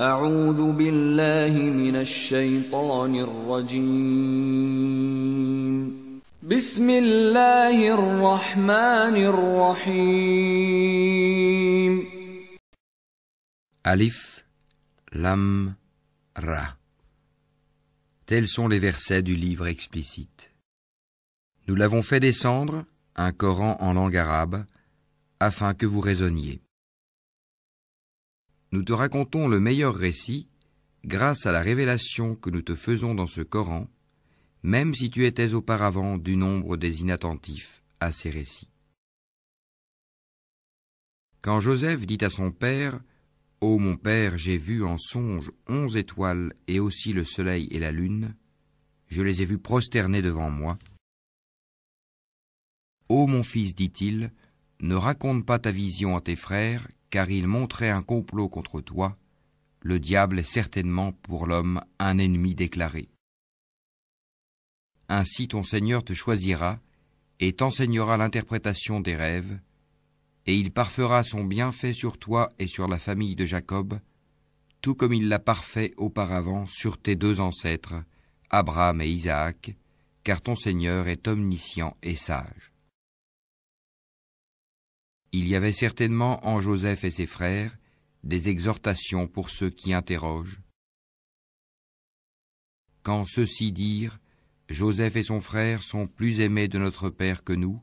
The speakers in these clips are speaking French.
أعوذ بالله من الشيطان الرجيم بسم الله الرحمن الرحيم Alif, Lam, Ra. Tels sont les versets du livre explicite. Nous l'avons fait descendre, un Coran en langue arabe, afin que vous raisonniez. Nous te racontons le meilleur récit grâce à la révélation que nous te faisons dans ce Coran, même si tu étais auparavant du nombre des inattentifs à ces récits. Quand Joseph dit à son père, Ô mon père, j'ai vu en songe onze étoiles et aussi le soleil et la lune, je les ai vus prosternés devant moi. Ô mon fils, dit-il, ne raconte pas ta vision à tes frères, car ils montraient un complot contre toi. Le diable est certainement pour l'homme un ennemi déclaré. Ainsi ton Seigneur te choisira et t'enseignera l'interprétation des rêves, et il parfera son bienfait sur toi et sur la famille de Jacob, tout comme il l'a parfait auparavant sur tes deux ancêtres, Abraham et Isaac, car ton Seigneur est omniscient et sage. Il y avait certainement en Joseph et ses frères des exhortations pour ceux qui interrogent. Quand ceux-ci dirent Joseph et son frère sont plus aimés de notre Père que nous,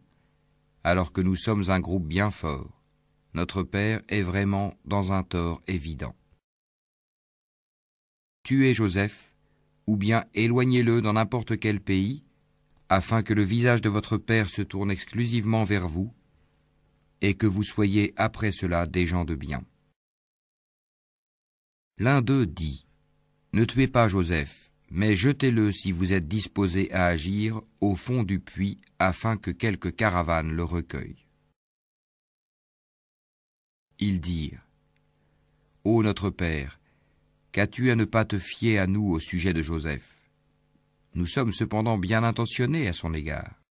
alors que nous sommes un groupe bien fort. Notre Père est vraiment dans un tort évident. Tuez Joseph, ou bien éloignez-le dans n'importe quel pays, afin que le visage de votre Père se tourne exclusivement vers vous, et que vous soyez après cela des gens de bien. L'un d'eux dit, Ne tuez pas Joseph, mais jetez-le si vous êtes disposé à agir au fond du puits afin que quelque caravane le recueille. Ils dirent Ô notre Père, qu'as-tu à ne pas te fier à nous au sujet de Joseph? Nous sommes cependant bien intentionnés à son égard.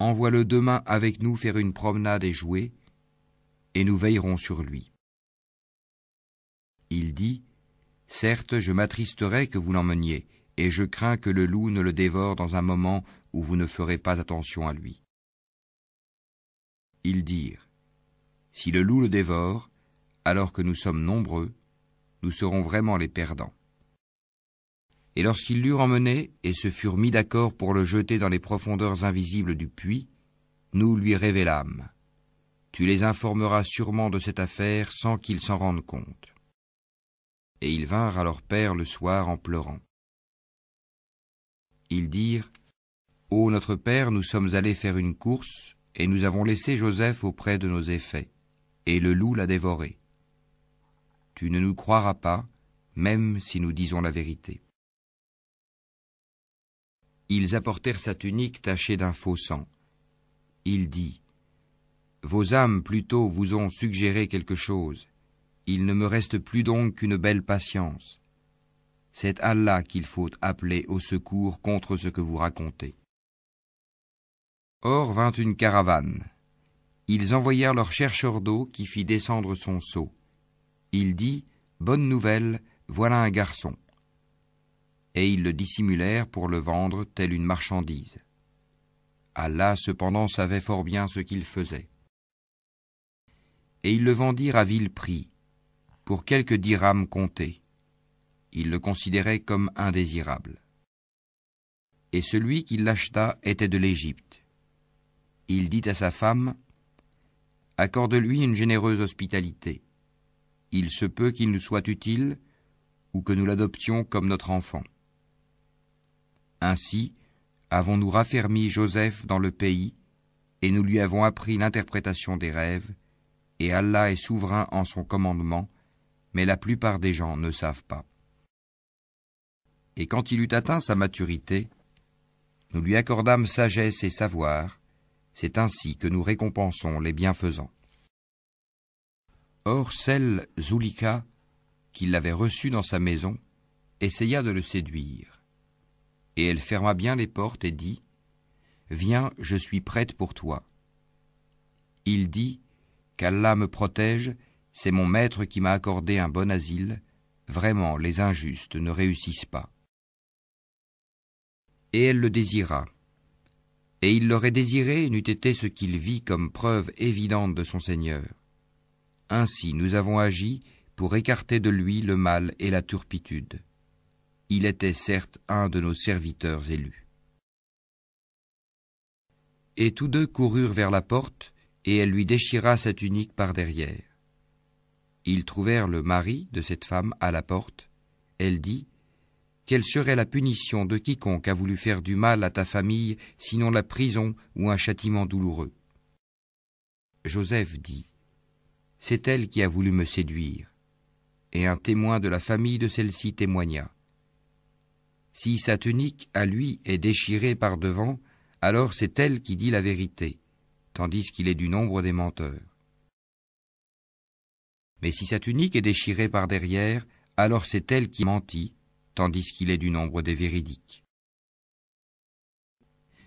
Envoie-le demain avec nous faire une promenade et jouer, et nous veillerons sur lui. Il dit Certes, je m'attristerai que vous l'emmeniez, et je crains que le loup ne le dévore dans un moment où vous ne ferez pas attention à lui. Ils dirent, Si le loup le dévore, alors que nous sommes nombreux, nous serons vraiment les perdants. Et lorsqu'ils l'eurent emmené et se furent mis d'accord pour le jeter dans les profondeurs invisibles du puits, nous lui révélâmes. Tu les informeras sûrement de cette affaire sans qu'ils s'en rendent compte et ils vinrent à leur père le soir en pleurant. Ils dirent, Ô notre père, nous sommes allés faire une course, et nous avons laissé Joseph auprès de nos effets, et le loup l'a dévoré. Tu ne nous croiras pas, même si nous disons la vérité. Ils apportèrent sa tunique tachée d'un faux sang. Il dit, Vos âmes plutôt vous ont suggéré quelque chose, il ne me reste plus donc qu'une belle patience. C'est Allah qu'il faut appeler au secours contre ce que vous racontez. Or vint une caravane. Ils envoyèrent leur chercheur d'eau qui fit descendre son seau. Il dit Bonne nouvelle, voilà un garçon. Et ils le dissimulèrent pour le vendre telle une marchandise. Allah cependant savait fort bien ce qu'il faisait. Et ils le vendirent à vil prix, pour quelques dirhams comptés. Il le considérait comme indésirable. Et celui qui l'acheta était de l'Égypte. Il dit à sa femme Accorde-lui une généreuse hospitalité. Il se peut qu'il nous soit utile ou que nous l'adoptions comme notre enfant. Ainsi, avons-nous raffermi Joseph dans le pays, et nous lui avons appris l'interprétation des rêves, et Allah est souverain en son commandement, mais la plupart des gens ne savent pas. Et quand il eut atteint sa maturité, nous lui accordâmes sagesse et savoir, c'est ainsi que nous récompensons les bienfaisants. Or celle, Zulika, qui l'avait reçu dans sa maison, essaya de le séduire. Et elle ferma bien les portes et dit, Viens, je suis prête pour toi. Il dit, Qu'Allah me protège C'est mon maître qui m'a accordé un bon asile, vraiment les injustes ne réussissent pas. Et elle le désira. Et il l'aurait désiré n'eût été ce qu'il vit comme preuve évidente de son Seigneur. Ainsi nous avons agi pour écarter de lui le mal et la turpitude. Il était certes un de nos serviteurs élus. Et tous deux coururent vers la porte, et elle lui déchira sa tunique par derrière. Ils trouvèrent le mari de cette femme à la porte. Elle dit Quelle serait la punition de quiconque a voulu faire du mal à ta famille, sinon la prison ou un châtiment douloureux? Joseph dit C'est elle qui a voulu me séduire. Et un témoin de la famille de celle-ci témoigna. Si sa tunique à lui est déchirée par devant, alors c'est elle qui dit la vérité, tandis qu'il est du nombre des menteurs. Mais si sa tunique est déchirée par derrière, alors c'est elle qui mentit, tandis qu'il est du nombre des véridiques.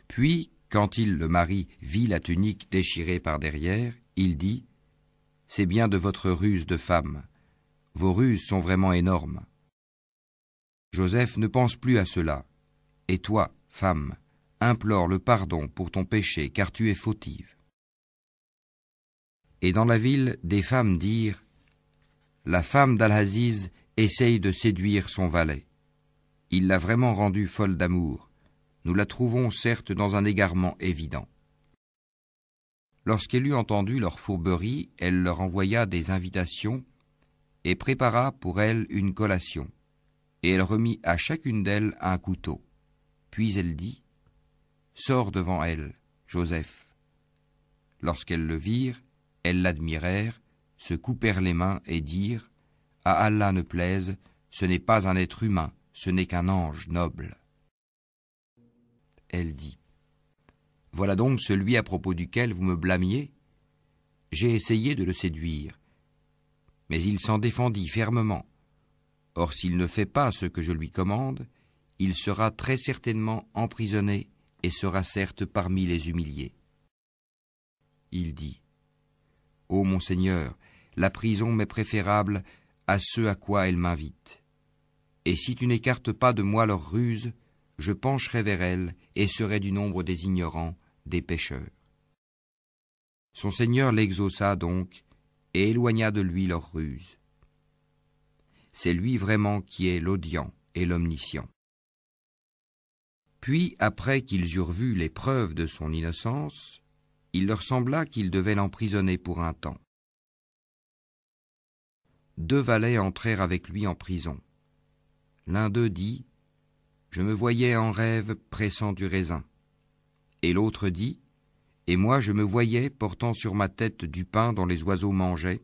Puis, quand il, le mari, vit la tunique déchirée par derrière, il dit C'est bien de votre ruse de femme. Vos ruses sont vraiment énormes. Joseph ne pense plus à cela. Et toi, femme, implore le pardon pour ton péché, car tu es fautive. Et dans la ville, des femmes dirent La femme d'Al-Aziz essaye de séduire son valet. Il l'a vraiment rendue folle d'amour. Nous la trouvons certes dans un égarement évident. Lorsqu'elle eut entendu leur fourberie, elle leur envoya des invitations et prépara pour elles une collation. Et elle remit à chacune d'elles un couteau. Puis elle dit Sors devant elle, Joseph. Lorsqu'elles le virent, elles l'admirèrent, se coupèrent les mains et dirent À Allah ne plaise, ce n'est pas un être humain, ce n'est qu'un ange noble. Elle dit Voilà donc celui à propos duquel vous me blâmiez J'ai essayé de le séduire, mais il s'en défendit fermement. Or s'il ne fait pas ce que je lui commande, il sera très certainement emprisonné et sera certes parmi les humiliés. Il dit Ô mon Seigneur, la prison m'est préférable à ce à quoi elle m'invite. Et si tu n'écartes pas de moi leurs ruses, je pencherai vers elles et serai du nombre des ignorants, des pécheurs. Son Seigneur l'exauça donc et éloigna de lui leurs ruses. C'est lui vraiment qui est l'audient et l'omniscient. Puis, après qu'ils eurent vu les preuves de son innocence, il leur sembla qu'ils devaient l'emprisonner pour un temps. Deux valets entrèrent avec lui en prison. L'un d'eux dit Je me voyais en rêve pressant du raisin. Et l'autre dit Et moi je me voyais portant sur ma tête du pain dont les oiseaux mangeaient.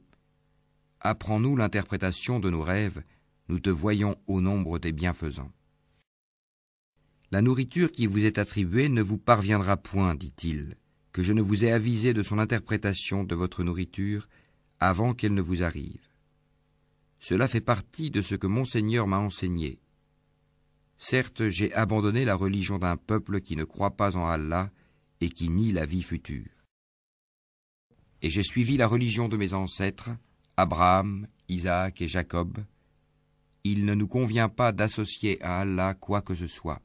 Apprends-nous l'interprétation de nos rêves, nous te voyons au nombre des bienfaisants. La nourriture qui vous est attribuée ne vous parviendra point, dit-il, que je ne vous ai avisé de son interprétation de votre nourriture avant qu'elle ne vous arrive. Cela fait partie de ce que mon Seigneur m'a enseigné. Certes, j'ai abandonné la religion d'un peuple qui ne croit pas en Allah et qui nie la vie future. Et j'ai suivi la religion de mes ancêtres, Abraham, Isaac et Jacob. Il ne nous convient pas d'associer à Allah quoi que ce soit.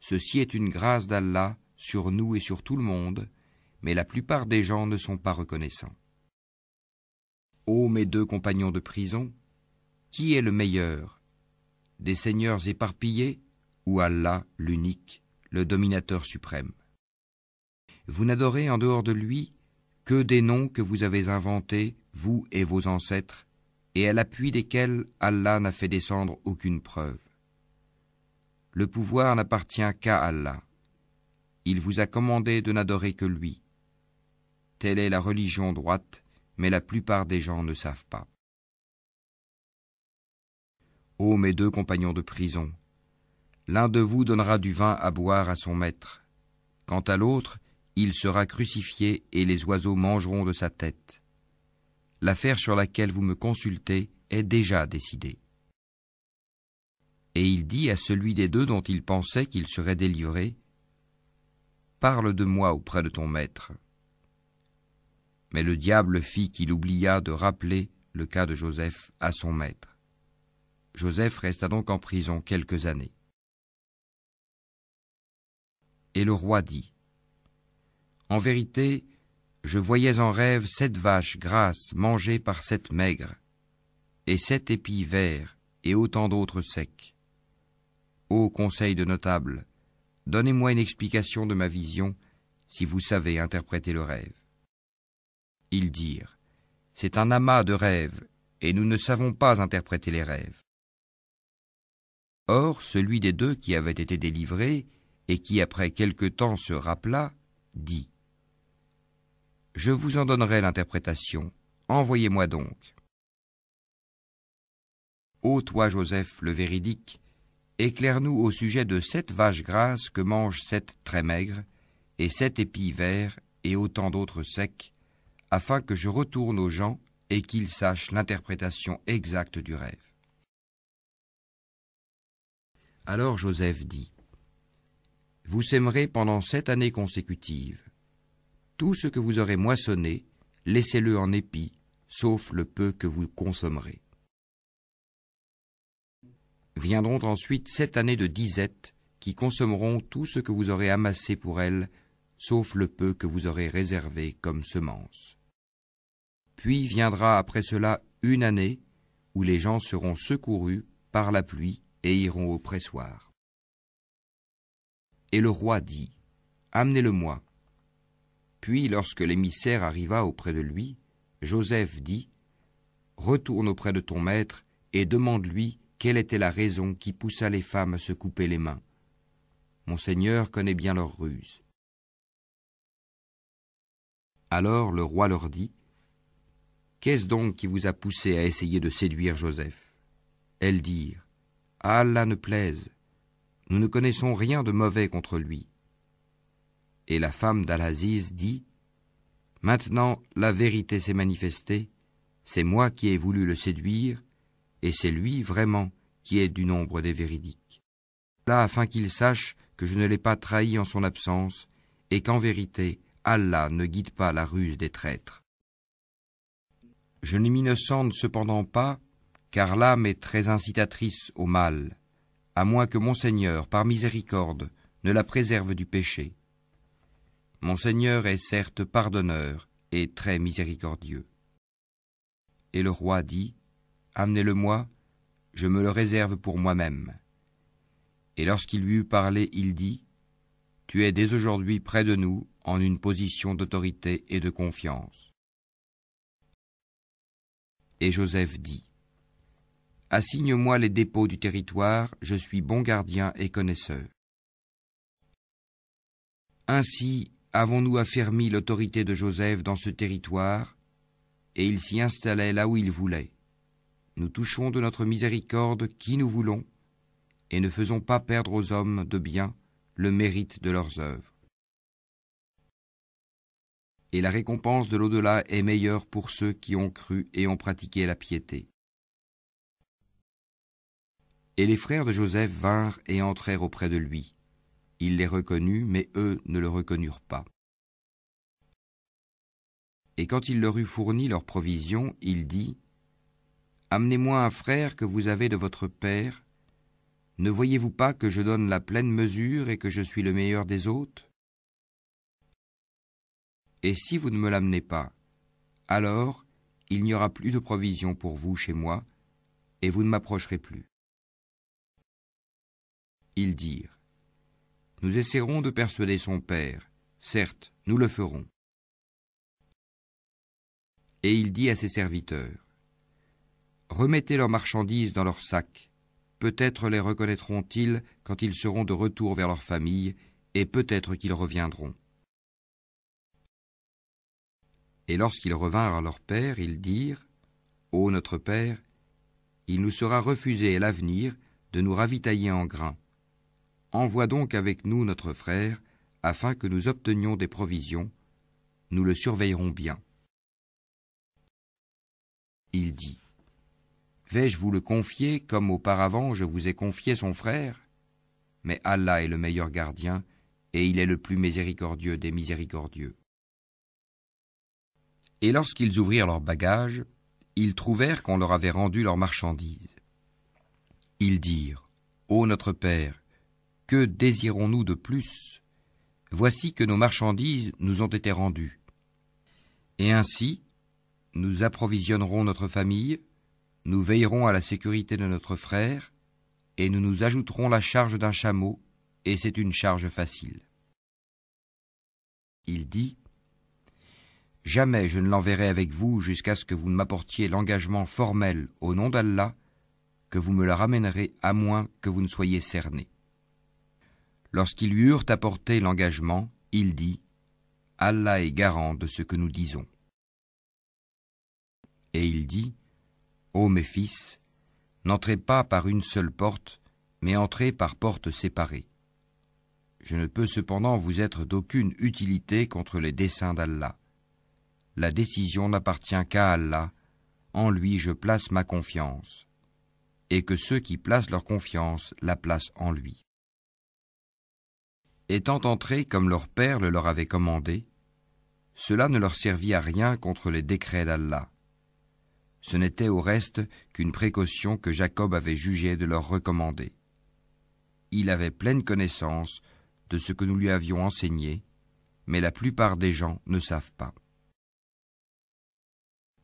Ceci est une grâce d'Allah sur nous et sur tout le monde, mais la plupart des gens ne sont pas reconnaissants. Ô mes deux compagnons de prison, qui est le meilleur Des seigneurs éparpillés ou Allah l'unique, le dominateur suprême? Vous n'adorez en dehors de lui que des noms que vous avez inventés, vous et vos ancêtres, et à l'appui desquels Allah n'a fait descendre aucune preuve. Le pouvoir n'appartient qu'à Allah. Il vous a commandé de n'adorer que lui. Telle est la religion droite, mais la plupart des gens ne savent pas. Ô mes deux compagnons de prison, l'un de vous donnera du vin à boire à son maître. Quant à l'autre, il sera crucifié et les oiseaux mangeront de sa tête. L'affaire sur laquelle vous me consultez est déjà décidée et il dit à celui des deux dont il pensait qu'il serait délivré, Parle de moi auprès de ton maître. Mais le diable fit qu'il oublia de rappeler le cas de Joseph à son maître. Joseph resta donc en prison quelques années. Et le roi dit, En vérité, je voyais en rêve sept vaches grasses mangées par sept maigres, et sept épis verts, et autant d'autres secs. Ô conseil de notables, donnez-moi une explication de ma vision, si vous savez interpréter le rêve. Ils dirent, C'est un amas de rêves, et nous ne savons pas interpréter les rêves. Or, celui des deux qui avait été délivré, et qui après quelque temps se rappela, dit Je vous en donnerai l'interprétation, envoyez-moi donc. Ô toi, Joseph, le véridique, éclaire-nous au sujet de sept vaches grasses que mangent sept très maigres, et sept épis verts, et autant d'autres secs, afin que je retourne aux gens et qu'ils sachent l'interprétation exacte du rêve. Alors Joseph dit, Vous sèmerez pendant sept années consécutives. Tout ce que vous aurez moissonné, laissez-le en épis, sauf le peu que vous consommerez. Viendront ensuite sept années de disette qui consommeront tout ce que vous aurez amassé pour elles, sauf le peu que vous aurez réservé comme semence. Puis viendra après cela une année où les gens seront secourus par la pluie et iront au pressoir. Et le roi dit, Amenez-le-moi. Puis lorsque l'émissaire arriva auprès de lui, Joseph dit, Retourne auprès de ton maître et demande-lui quelle était la raison qui poussa les femmes à se couper les mains. Mon Seigneur connaît bien leurs ruses. Alors le roi leur dit, Qu'est-ce donc qui vous a poussé à essayer de séduire Joseph? Elles dirent, Allah ne plaise, nous ne connaissons rien de mauvais contre lui. Et la femme d'Al-Aziz dit, Maintenant la vérité s'est manifestée, c'est moi qui ai voulu le séduire, et c'est lui vraiment qui est du nombre des véridiques. Là afin qu'il sache que je ne l'ai pas trahi en son absence, et qu'en vérité Allah ne guide pas la ruse des traîtres. Je ne m'innocente cependant pas, car l'âme est très incitatrice au mal, à moins que mon Seigneur, par miséricorde, ne la préserve du péché. Mon Seigneur est certes pardonneur et très miséricordieux. Et le roi dit, Amenez-le-moi, je me le réserve pour moi-même. Et lorsqu'il lui eut parlé, il dit, Tu es dès aujourd'hui près de nous en une position d'autorité et de confiance. Et Joseph dit, Assigne-moi les dépôts du territoire, je suis bon gardien et connaisseur. Ainsi avons-nous affermi l'autorité de Joseph dans ce territoire, et il s'y installait là où il voulait. Nous touchons de notre miséricorde qui nous voulons, et ne faisons pas perdre aux hommes de bien le mérite de leurs œuvres. Et la récompense de l'au-delà est meilleure pour ceux qui ont cru et ont pratiqué la piété. Et les frères de Joseph vinrent et entrèrent auprès de lui. Il les reconnut, mais eux ne le reconnurent pas. Et quand il leur eut fourni leurs provisions, il dit Amenez-moi un frère que vous avez de votre père. Ne voyez-vous pas que je donne la pleine mesure et que je suis le meilleur des hôtes? Et si vous ne me l'amenez pas, alors il n'y aura plus de provisions pour vous chez moi, et vous ne m'approcherez plus. Ils dirent Nous essaierons de persuader son père, certes, nous le ferons. Et il dit à ses serviteurs Remettez leurs marchandises dans leurs sacs. Peut-être les reconnaîtront-ils quand ils seront de retour vers leur famille, et peut-être qu'ils reviendront. Et lorsqu'ils revinrent à leur père, ils dirent Ô notre père, il nous sera refusé à l'avenir de nous ravitailler en grains. Envoie donc avec nous notre frère, afin que nous obtenions des provisions. Nous le surveillerons bien. Il dit Vais-je vous le confier comme auparavant je vous ai confié son frère? Mais Allah est le meilleur gardien, et il est le plus miséricordieux des miséricordieux. Et lorsqu'ils ouvrirent leurs bagages, ils trouvèrent qu'on leur avait rendu leurs marchandises. Ils dirent, Ô notre Père, que désirons-nous de plus? Voici que nos marchandises nous ont été rendues. Et ainsi, nous approvisionnerons notre famille, nous veillerons à la sécurité de notre frère, et nous nous ajouterons la charge d'un chameau, et c'est une charge facile. Il dit, Jamais je ne l'enverrai avec vous jusqu'à ce que vous ne m'apportiez l'engagement formel au nom d'Allah, que vous me le ramènerez à moins que vous ne soyez cerné. Lorsqu'ils lui eurent apporté l'engagement, il dit, Allah est garant de ce que nous disons. Et il dit, Ô mes fils, n'entrez pas par une seule porte, mais entrez par portes séparées. Je ne peux cependant vous être d'aucune utilité contre les desseins d'Allah. La décision n'appartient qu'à Allah, en lui je place ma confiance, et que ceux qui placent leur confiance la placent en lui. Étant entrés comme leur père le leur avait commandé, cela ne leur servit à rien contre les décrets d'Allah. Ce n'était au reste qu'une précaution que Jacob avait jugé de leur recommander. Il avait pleine connaissance de ce que nous lui avions enseigné, mais la plupart des gens ne savent pas.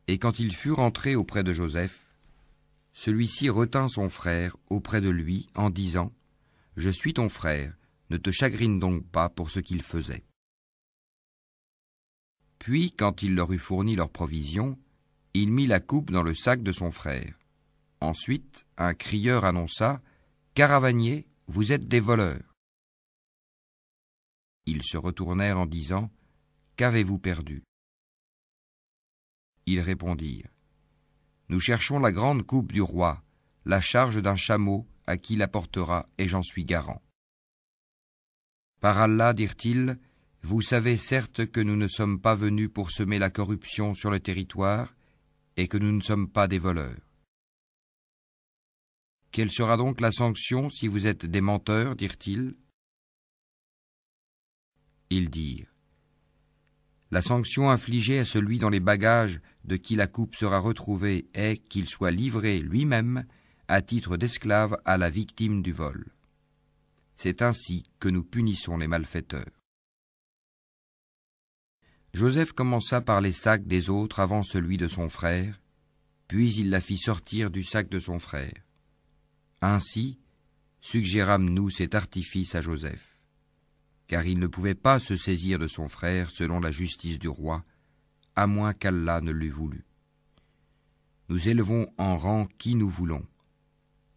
Et quand il fut rentré auprès de Joseph, celui-ci retint son frère auprès de lui en disant Je suis ton frère, ne te chagrine donc pas pour ce qu'il faisait. Puis, quand il leur eut fourni leurs provisions, il mit la coupe dans le sac de son frère. Ensuite, un crieur annonça Caravanier, vous êtes des voleurs. Ils se retournèrent en disant Qu'avez-vous perdu? Ils répondirent Nous cherchons la grande coupe du roi, la charge d'un chameau à qui la portera, et j'en suis garant. Par Allah, dirent-ils, vous savez certes que nous ne sommes pas venus pour semer la corruption sur le territoire, et que nous ne sommes pas des voleurs. Quelle sera donc la sanction si vous êtes des menteurs dirent-ils? Ils dirent La sanction infligée à celui dans les bagages de qui la coupe sera retrouvée est qu'il soit livré lui-même à titre d'esclave à la victime du vol. C'est ainsi que nous punissons les malfaiteurs. Joseph commença par les sacs des autres avant celui de son frère, puis il la fit sortir du sac de son frère. Ainsi, suggérâmes-nous cet artifice à Joseph car il ne pouvait pas se saisir de son frère selon la justice du roi, à moins qu'Allah ne l'eût voulu. Nous élevons en rang qui nous voulons,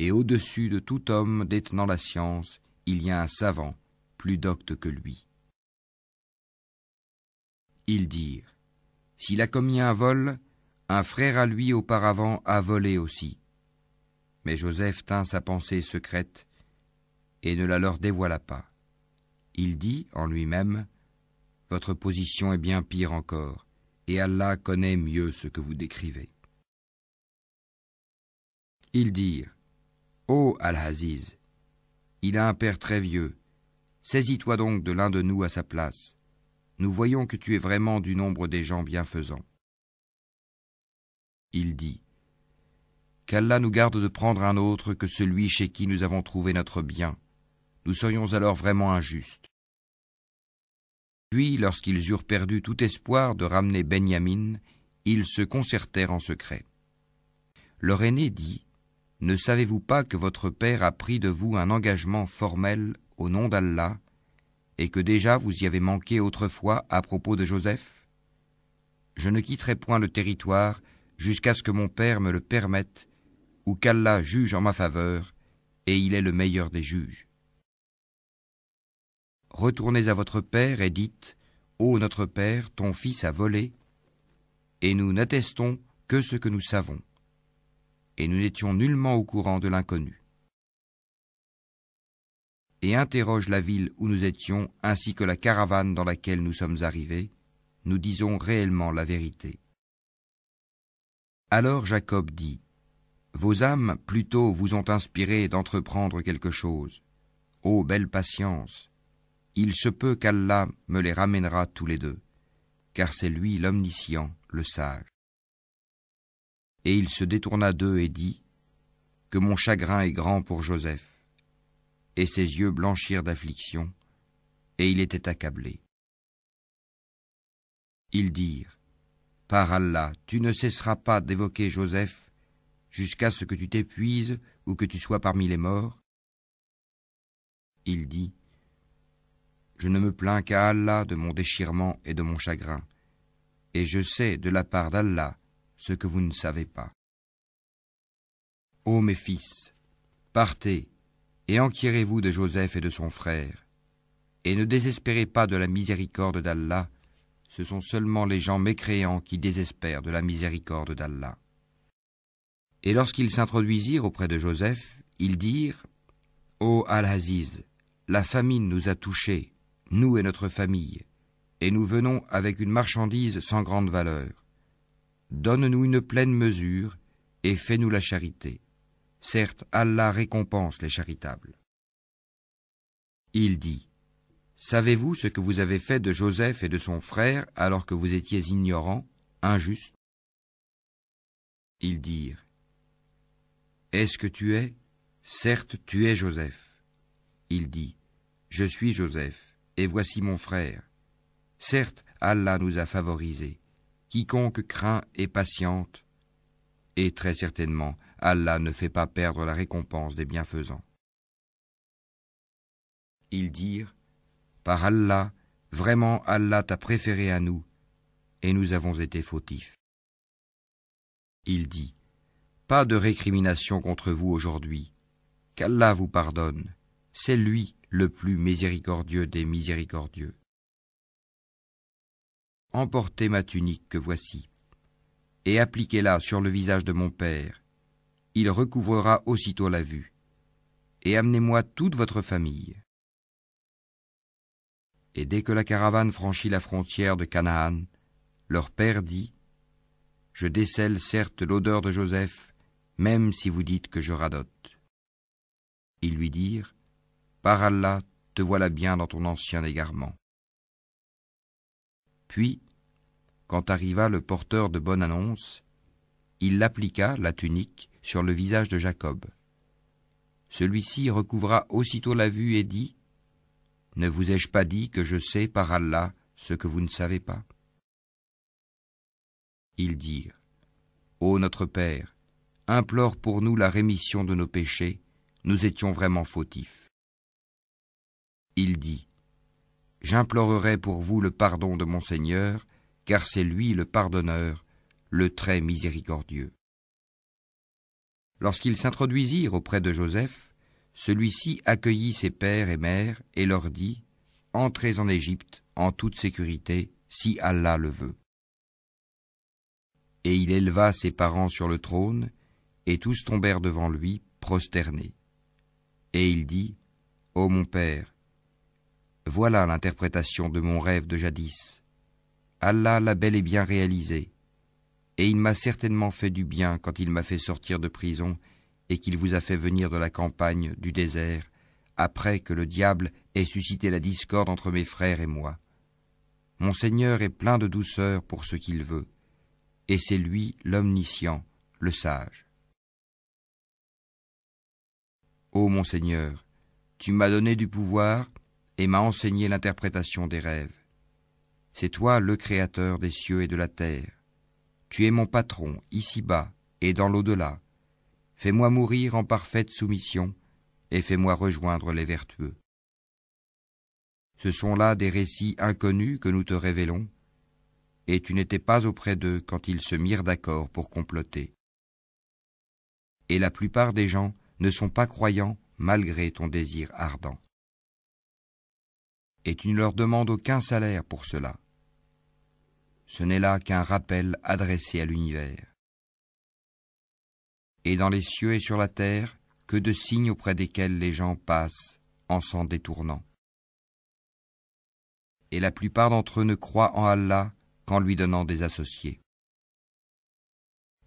et au-dessus de tout homme détenant la science, il y a un savant plus docte que lui. Ils dirent, S'il a commis un vol, un frère à lui auparavant a volé aussi. Mais Joseph tint sa pensée secrète et ne la leur dévoila pas. Il dit en lui-même, Votre position est bien pire encore, et Allah connaît mieux ce que vous décrivez. Ils dirent, Ô Al-Aziz, il a un père très vieux, saisis-toi donc de l'un de nous à sa place. Nous voyons que tu es vraiment du nombre des gens bienfaisants. Il dit, Qu'Allah nous garde de prendre un autre que celui chez qui nous avons trouvé notre bien, nous serions alors vraiment injustes. Puis, lorsqu'ils eurent perdu tout espoir de ramener Benyamin, ils se concertèrent en secret. Leur aîné dit Ne savez-vous pas que votre père a pris de vous un engagement formel au nom d'Allah, et que déjà vous y avez manqué autrefois à propos de Joseph? Je ne quitterai point le territoire jusqu'à ce que mon père me le permette, ou qu'Allah juge en ma faveur, et il est le meilleur des juges. Retournez à votre père et dites Ô notre père, ton fils a volé, et nous n'attestons que ce que nous savons, et nous n'étions nullement au courant de l'inconnu. Et interroge la ville où nous étions, ainsi que la caravane dans laquelle nous sommes arrivés, nous disons réellement la vérité. Alors Jacob dit Vos âmes plutôt vous ont inspiré d'entreprendre quelque chose. Ô belle patience il se peut qu'Allah me les ramènera tous les deux, car c'est lui l'omniscient, le sage. Et il se détourna d'eux et dit, Que mon chagrin est grand pour Joseph. Et ses yeux blanchirent d'affliction, et il était accablé. Ils dirent, Par Allah, tu ne cesseras pas d'évoquer Joseph jusqu'à ce que tu t'épuises ou que tu sois parmi les morts. Il dit, Je ne me plains qu'à Allah de mon déchirement et de mon chagrin, et je sais de la part d'Allah ce que vous ne savez pas. Ô mes fils, partez et enquirez-vous de Joseph et de son frère, et ne désespérez pas de la miséricorde d'Allah, ce sont seulement les gens mécréants qui désespèrent de la miséricorde d'Allah. Et lorsqu'ils s'introduisirent auprès de Joseph, ils dirent Ô Al-Aziz, la famine nous a touchés, nous et notre famille, et nous venons avec une marchandise sans grande valeur. Donne-nous une pleine mesure et fais-nous la charité. Certes, Allah récompense les charitables. Il dit Savez-vous ce que vous avez fait de Joseph et de son frère alors que vous étiez ignorants, injustes? Ils dirent Est-ce que tu es? Certes, tu es Joseph. Il dit Je suis Joseph, et voici mon frère. Certes, Allah nous a favorisés. Quiconque craint est patiente, et très certainement, Allah ne fait pas perdre la récompense des bienfaisants. Ils dirent, Par Allah, vraiment Allah t'a préféré à nous, et nous avons été fautifs. Il dit, Pas de récrimination contre vous aujourd'hui, qu'Allah vous pardonne, c'est lui le plus miséricordieux des miséricordieux emportez ma tunique que voici, et appliquez-la sur le visage de mon père. Il recouvrera aussitôt la vue. Et amenez-moi toute votre famille. Et dès que la caravane franchit la frontière de Canaan, leur père dit Je décèle certes l'odeur de Joseph, même si vous dites que je radote. Ils lui dirent Par Allah, te voilà bien dans ton ancien égarement. Puis, quand arriva le porteur de bonne annonce, il l'appliqua, la tunique, sur le visage de Jacob. Celui-ci recouvra aussitôt la vue et dit Ne vous ai-je pas dit que je sais par Allah ce que vous ne savez pas? Ils dirent Ô notre Père, implore pour nous la rémission de nos péchés, nous étions vraiment fautifs. Il dit J'implorerai pour vous le pardon de mon Seigneur, car c'est lui le pardonneur, le très miséricordieux. Lorsqu'ils s'introduisirent auprès de Joseph, celui-ci accueillit ses pères et mères et leur dit Entrez en Égypte en toute sécurité, si Allah le veut. Et il éleva ses parents sur le trône, et tous tombèrent devant lui, prosternés. Et il dit Ô mon père, voilà l'interprétation de mon rêve de jadis. Allah l'a bel et bien réalisé. Et il m'a certainement fait du bien quand il m'a fait sortir de prison et qu'il vous a fait venir de la campagne, du désert, après que le diable ait suscité la discorde entre mes frères et moi. Mon Seigneur est plein de douceur pour ce qu'il veut, et c'est lui l'omniscient, le sage. Ô mon Seigneur, tu m'as donné du pouvoir et m'as enseigné l'interprétation des rêves. C'est toi le Créateur des cieux et de la terre. Tu es mon patron, ici-bas et dans l'au-delà. Fais-moi mourir en parfaite soumission, et fais-moi rejoindre les vertueux. Ce sont là des récits inconnus que nous te révélons, et tu n'étais pas auprès d'eux quand ils se mirent d'accord pour comploter. Et la plupart des gens ne sont pas croyants malgré ton désir ardent. Et tu ne leur demandes aucun salaire pour cela ce n'est là qu'un rappel adressé à l'univers. Et dans les cieux et sur la terre, que de signes auprès desquels les gens passent en s'en détournant. Et la plupart d'entre eux ne croient en Allah qu'en lui donnant des associés.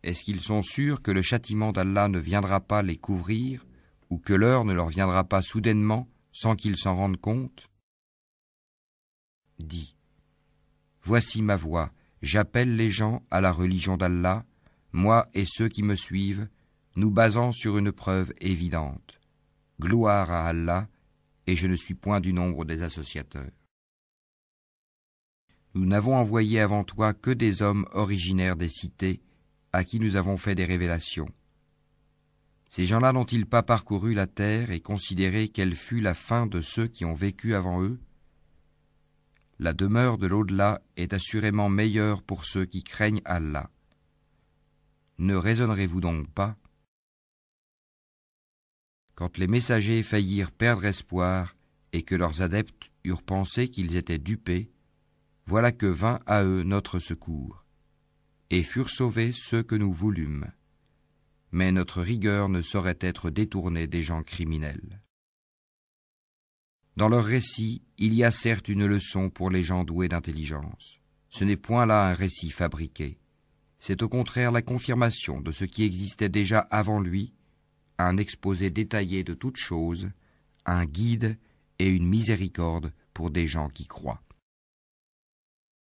Est-ce qu'ils sont sûrs que le châtiment d'Allah ne viendra pas les couvrir, ou que l'heure ne leur viendra pas soudainement sans qu'ils s'en rendent compte? Dis, Voici ma voix, j'appelle les gens à la religion d'Allah, moi et ceux qui me suivent, nous basant sur une preuve évidente. Gloire à Allah, et je ne suis point du nombre des associateurs. Nous n'avons envoyé avant toi que des hommes originaires des cités, à qui nous avons fait des révélations. Ces gens-là n'ont-ils pas parcouru la terre et considéré quelle fut la fin de ceux qui ont vécu avant eux? La demeure de l'au-delà est assurément meilleure pour ceux qui craignent Allah. Ne raisonnerez-vous donc pas? Quand les messagers faillirent perdre espoir et que leurs adeptes eurent pensé qu'ils étaient dupés, voilà que vint à eux notre secours, et furent sauvés ceux que nous voulûmes mais notre rigueur ne saurait être détournée des gens criminels. Dans leur récit, il y a certes une leçon pour les gens doués d'intelligence. Ce n'est point là un récit fabriqué, c'est au contraire la confirmation de ce qui existait déjà avant lui, un exposé détaillé de toutes choses, un guide et une miséricorde pour des gens qui croient.